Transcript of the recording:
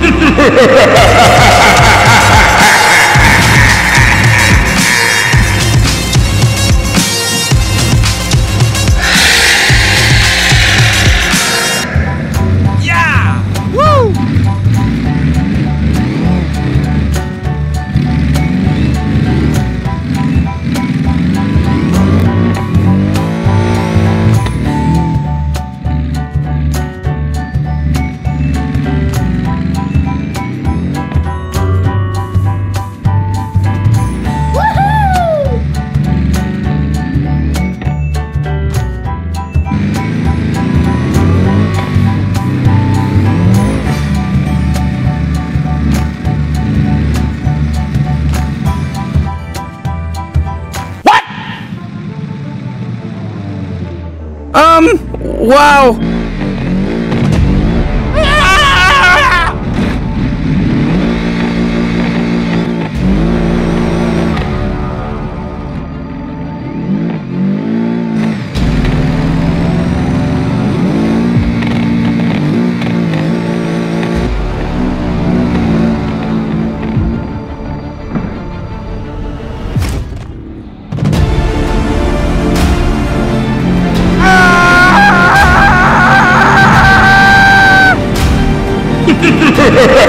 哈哈哈哈哈哈哈哈哈 Um, wow! Yeah.